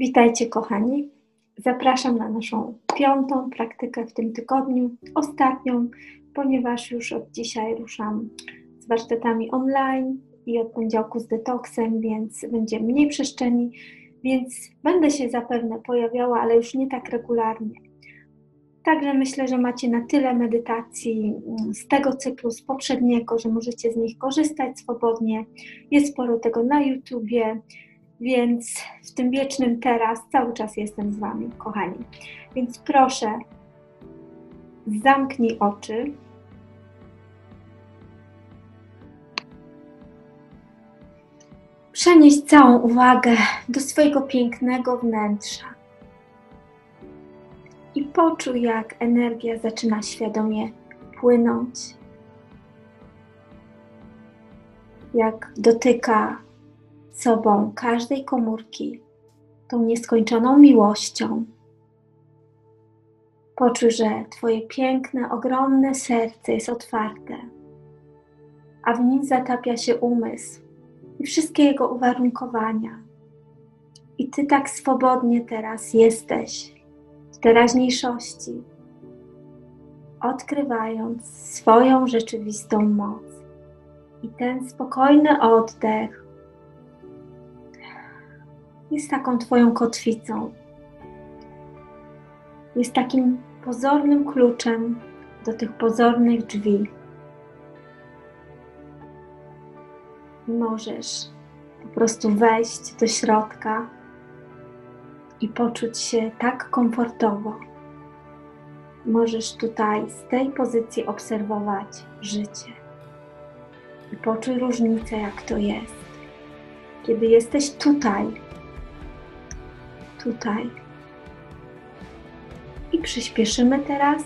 Witajcie, kochani. Zapraszam na naszą piątą praktykę w tym tygodniu, ostatnią, ponieważ już od dzisiaj ruszam z warsztatami online i od poniedziałku z detoksem, więc będzie mniej przestrzeni, więc będę się zapewne pojawiała, ale już nie tak regularnie. Także myślę, że macie na tyle medytacji z tego cyklu, z poprzedniego, że możecie z nich korzystać swobodnie. Jest sporo tego na YouTubie, więc w tym wiecznym teraz cały czas jestem z Wami, kochani. Więc proszę, zamknij oczy. Przenieś całą uwagę do swojego pięknego wnętrza i poczuj, jak energia zaczyna świadomie płynąć, jak dotyka sobą każdej komórki tą nieskończoną miłością. Poczuj, że Twoje piękne, ogromne serce jest otwarte, a w nim zatapia się umysł i wszystkie jego uwarunkowania. I Ty tak swobodnie teraz jesteś w teraźniejszości, odkrywając swoją rzeczywistą moc. I ten spokojny oddech jest taką Twoją kotwicą. Jest takim pozornym kluczem do tych pozornych drzwi. Możesz po prostu wejść do środka i poczuć się tak komfortowo. Możesz tutaj z tej pozycji obserwować życie i poczuj różnicę, jak to jest. Kiedy jesteś tutaj, tutaj. I przyspieszymy teraz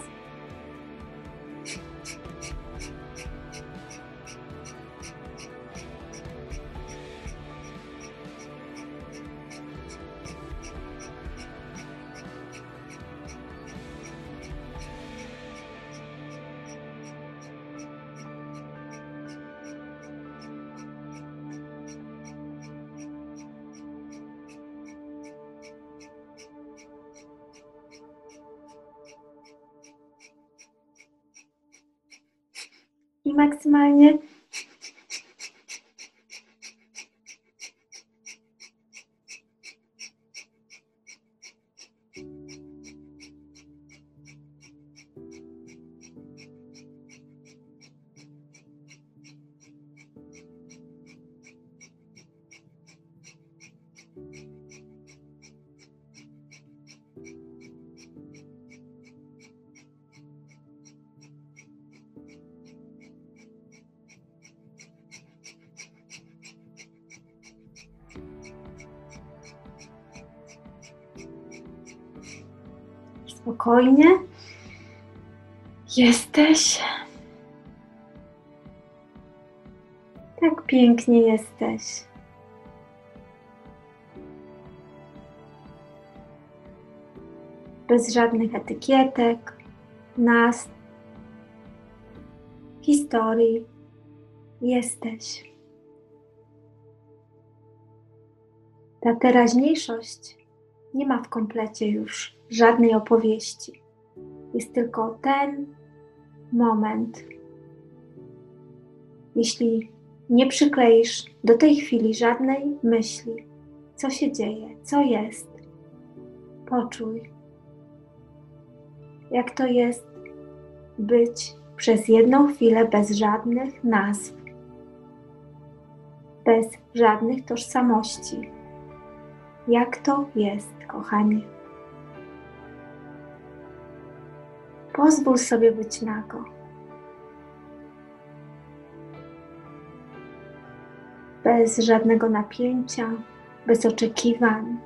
spokojnie. Jesteś. Tak pięknie jesteś. Bez żadnych etykietek, nas, historii. Jesteś. Ta teraźniejszość nie ma w komplecie już żadnej opowieści. Jest tylko ten moment. Jeśli nie przykleisz do tej chwili żadnej myśli, co się dzieje, co jest, poczuj, jak to jest być przez jedną chwilę bez żadnych nazw, bez żadnych tożsamości. Jak to jest, kochani? Pozwól sobie być nago. Bez żadnego napięcia, bez oczekiwań,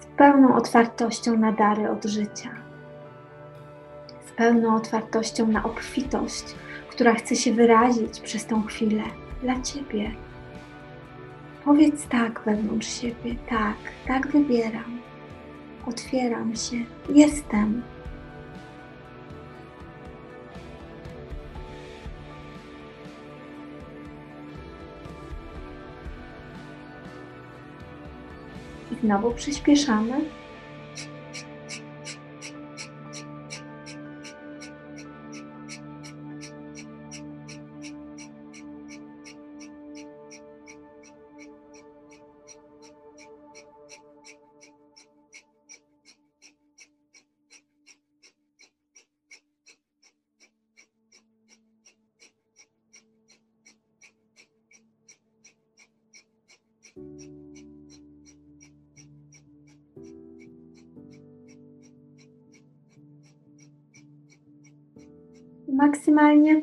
z pełną otwartością na dary od życia, z pełną otwartością na obfitość, która chce się wyrazić przez tą chwilę dla Ciebie. Powiedz tak wewnątrz siebie, tak, tak wybieram, otwieram się, jestem. I znowu przyspieszamy. Maksymalnie.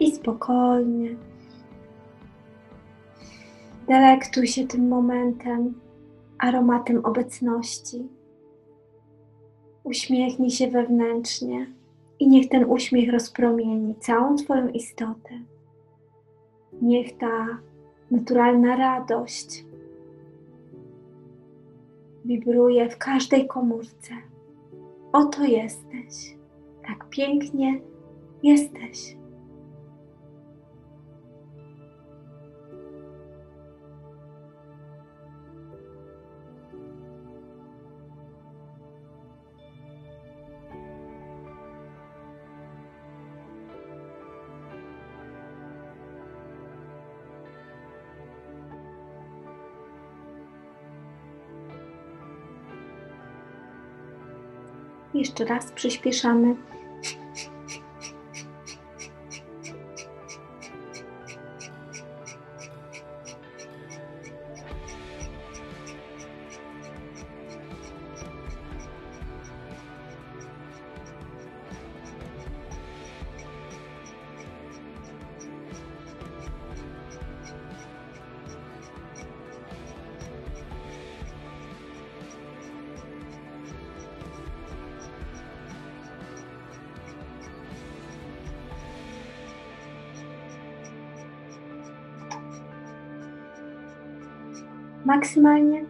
I spokojnie. Delektuj się tym momentem, aromatem obecności. Uśmiechnij się wewnętrznie i niech ten uśmiech rozpromieni całą Twoją istotę. Niech ta naturalna radość wibruje w każdej komórce. Oto jesteś. Tak pięknie jesteś. Jeszcze raz przyspieszamy. Maksymalnie.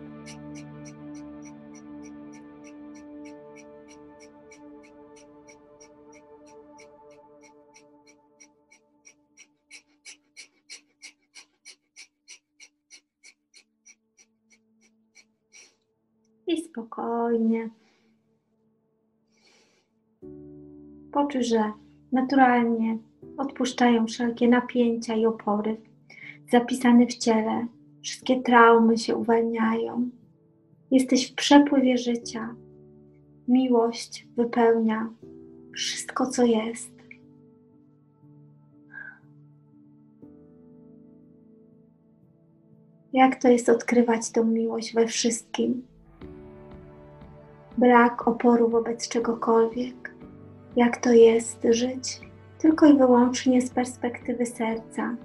I spokojnie. Poczuj, że naturalnie odpuszczają wszelkie napięcia i opory zapisane w ciele, Wszystkie traumy się uwalniają. Jesteś w przepływie życia. Miłość wypełnia wszystko, co jest. Jak to jest odkrywać tę miłość we wszystkim? Brak oporu wobec czegokolwiek. Jak to jest żyć tylko i wyłącznie z perspektywy serca,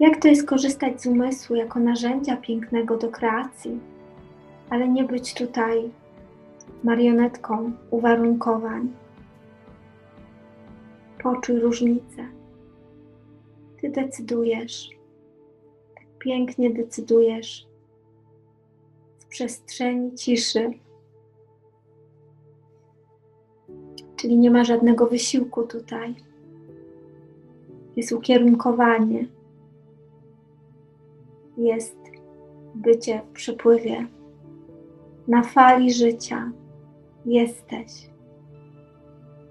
Jak to jest korzystać z umysłu jako narzędzia pięknego do kreacji, ale nie być tutaj marionetką uwarunkowań. Poczuj różnicę. Ty decydujesz, tak pięknie decydujesz z przestrzeni ciszy. Czyli nie ma żadnego wysiłku tutaj. Jest ukierunkowanie jest bycie w przepływie, na fali życia jesteś.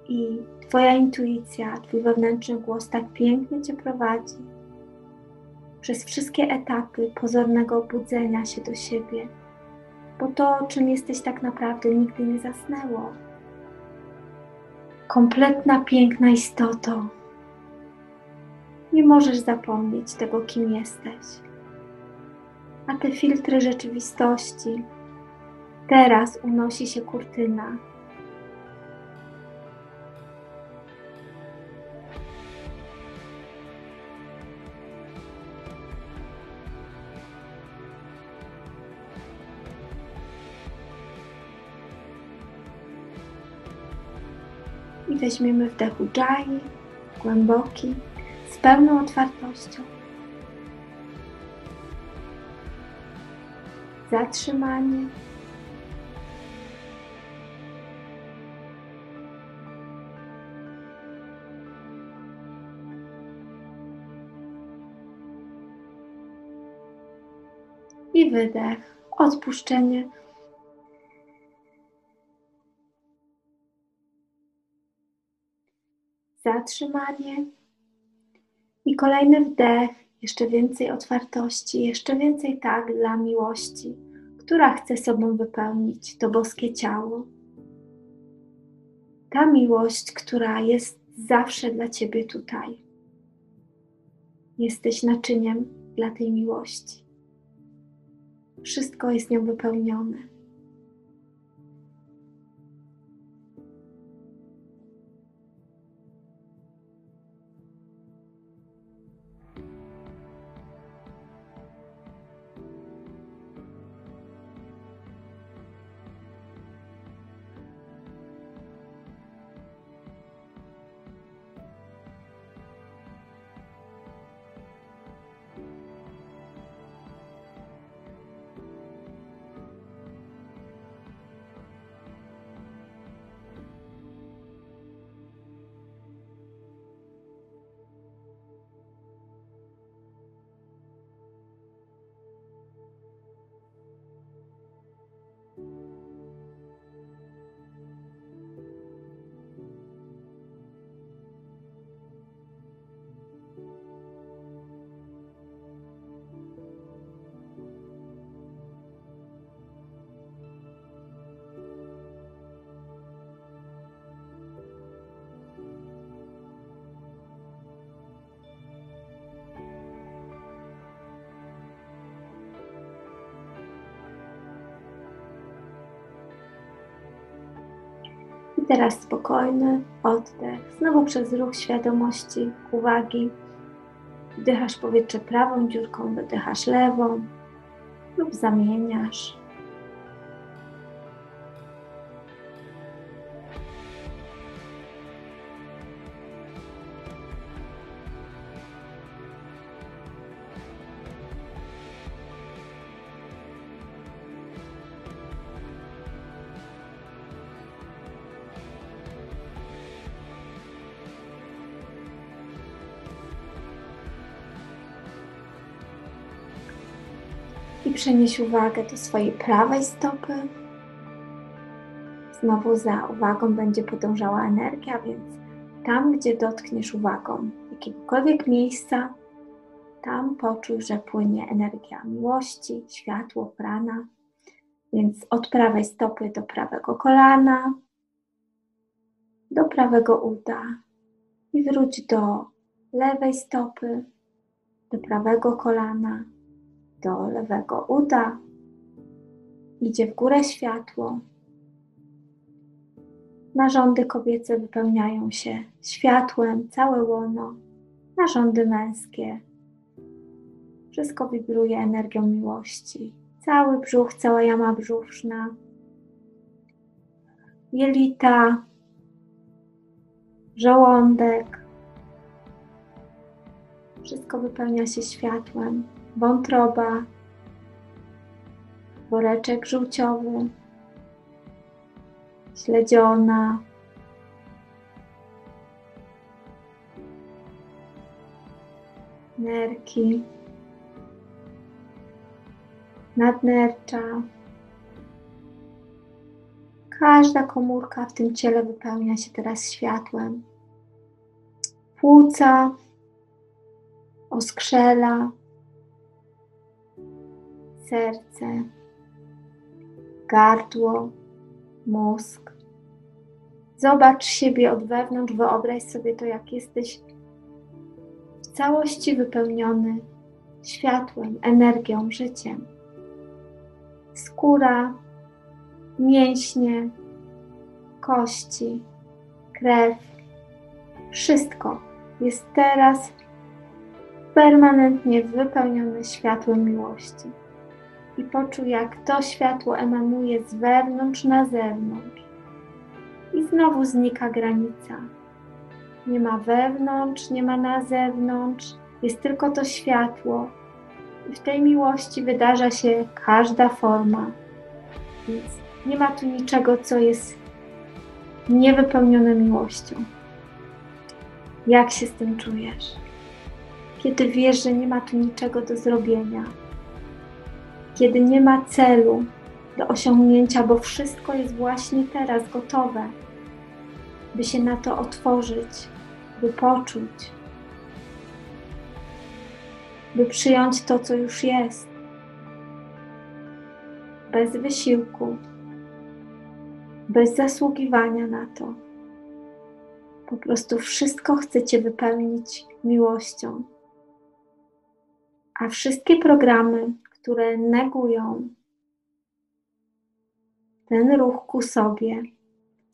I Twoja intuicja, Twój wewnętrzny głos tak pięknie Cię prowadzi przez wszystkie etapy pozornego budzenia się do siebie, bo to, czym jesteś tak naprawdę, nigdy nie zasnęło. Kompletna, piękna istoto. Nie możesz zapomnieć tego, kim jesteś a te filtry rzeczywistości. Teraz unosi się kurtyna. I weźmiemy wdechu dżai, głęboki, z pełną otwartością. Zatrzymanie. I wydech, odpuszczenie. Zatrzymanie. I kolejny wdech, jeszcze więcej otwartości, jeszcze więcej tak dla miłości, która chce sobą wypełnić to boskie ciało. Ta miłość, która jest zawsze dla Ciebie tutaj. Jesteś naczyniem dla tej miłości. Wszystko jest nią wypełnione. I teraz spokojny oddech, znowu przez ruch świadomości, uwagi. Wdychasz powietrze prawą dziurką, wydychasz lewą lub zamieniasz. Przenieś uwagę do swojej prawej stopy. Znowu za uwagą będzie podążała energia, więc tam, gdzie dotkniesz uwagą jakiegokolwiek miejsca, tam poczuj, że płynie energia miłości, światło, prana. Więc od prawej stopy do prawego kolana, do prawego uda i wróć do lewej stopy, do prawego kolana do lewego uda. Idzie w górę światło. Narządy kobiece wypełniają się światłem, całe łono, narządy męskie. Wszystko wibruje energią miłości. Cały brzuch, cała jama brzuszna, jelita, żołądek. Wszystko wypełnia się światłem wątroba, woreczek żółciowy, śledziona, nerki, nadnercza. Każda komórka w tym ciele wypełnia się teraz światłem. Płuca, oskrzela, serce, gardło, mózg. Zobacz siebie od wewnątrz, wyobraź sobie to, jak jesteś w całości wypełniony światłem, energią, życiem. Skóra, mięśnie, kości, krew, wszystko jest teraz permanentnie wypełnione światłem miłości i poczuj, jak to światło emanuje z wewnątrz na zewnątrz. i znowu znika granica. Nie ma wewnątrz, nie ma na zewnątrz, jest tylko to światło. I w tej miłości wydarza się każda forma. Więc nie ma tu niczego, co jest niewypełnione miłością. Jak się z tym czujesz? Kiedy wiesz, że nie ma tu niczego do zrobienia, kiedy nie ma celu do osiągnięcia, bo wszystko jest właśnie teraz gotowe, by się na to otworzyć, by poczuć, by przyjąć to, co już jest, bez wysiłku, bez zasługiwania na to. Po prostu wszystko chcecie wypełnić miłością. A wszystkie programy, które negują ten ruch ku sobie,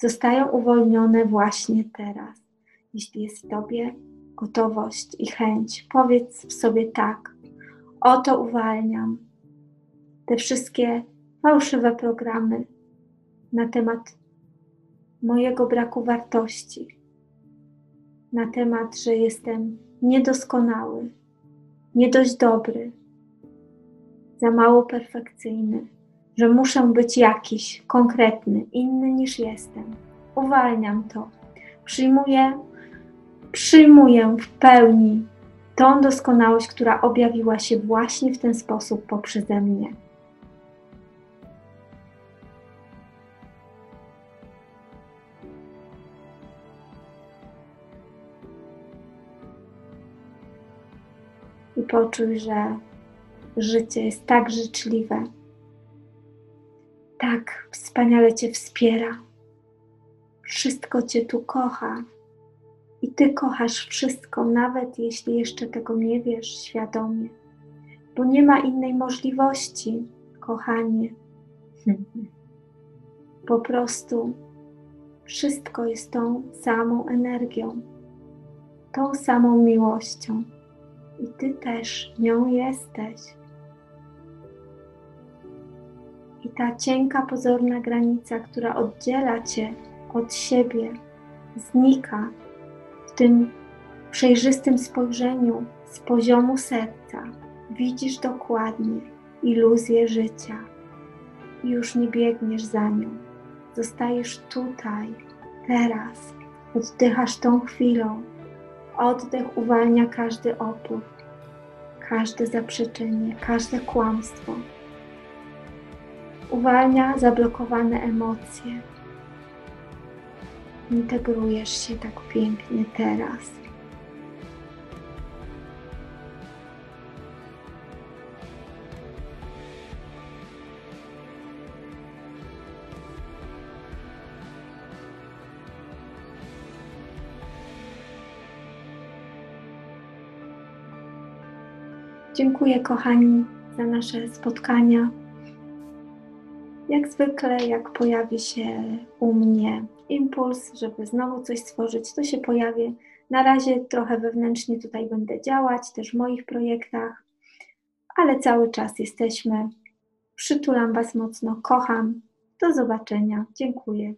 zostają uwolnione właśnie teraz. Jeśli jest w Tobie gotowość i chęć, powiedz w sobie tak: Oto uwalniam te wszystkie fałszywe programy na temat mojego braku wartości, na temat, że jestem niedoskonały, nie dość dobry, za mało perfekcyjny, że muszę być jakiś, konkretny, inny niż jestem. Uwalniam to. Przyjmuję, przyjmuję w pełni tą doskonałość, która objawiła się właśnie w ten sposób poprzeze mnie. I poczuj, że życie jest tak życzliwe, tak wspaniale Cię wspiera. Wszystko Cię tu kocha i Ty kochasz wszystko, nawet jeśli jeszcze tego nie wiesz świadomie, bo nie ma innej możliwości, kochanie. Po prostu wszystko jest tą samą energią, tą samą miłością i Ty też nią jesteś. I ta cienka, pozorna granica, która oddziela Cię od siebie, znika w tym przejrzystym spojrzeniu z poziomu serca. Widzisz dokładnie iluzję życia i już nie biegniesz za nią. Zostajesz tutaj, teraz, oddychasz tą chwilą. Oddech uwalnia każdy opór, każde zaprzeczenie, każde kłamstwo uwalnia zablokowane emocje. Integrujesz się tak pięknie teraz. Dziękuję, kochani, za nasze spotkania. Jak zwykle, jak pojawi się u mnie impuls, żeby znowu coś stworzyć, to się pojawi. Na razie trochę wewnętrznie tutaj będę działać, też w moich projektach, ale cały czas jesteśmy. Przytulam Was mocno, kocham. Do zobaczenia. Dziękuję.